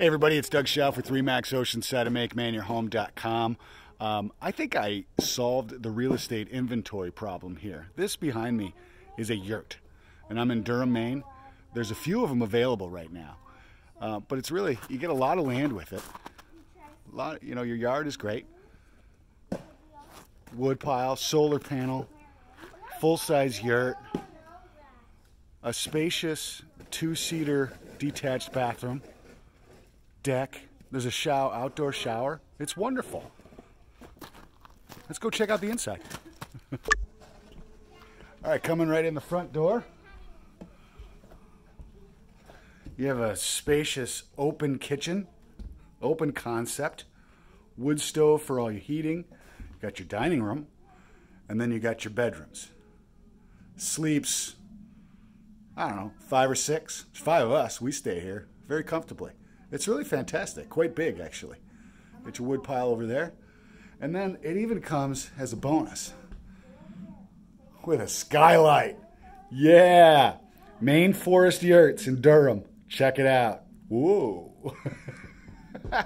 Hey everybody, it's Doug Schauf with Remax Oceanside of MakeMaineYourHome.com. Um, I think I solved the real estate inventory problem here. This behind me is a yurt, and I'm in Durham, Maine. There's a few of them available right now, uh, but it's really you get a lot of land with it. A lot, you know, your yard is great. Wood pile, solar panel, full-size yurt, a spacious two-seater detached bathroom deck. There's a shower, outdoor shower. It's wonderful. Let's go check out the inside. All right, coming right in the front door. You have a spacious open kitchen, open concept, wood stove for all your heating. You got your dining room, and then you got your bedrooms. Sleeps, I don't know, five or six. There's five of us. We stay here very comfortably. It's really fantastic, quite big actually. Get your wood pile over there. And then it even comes as a bonus with a skylight. Yeah, Maine Forest Yurts in Durham. Check it out. Whoa.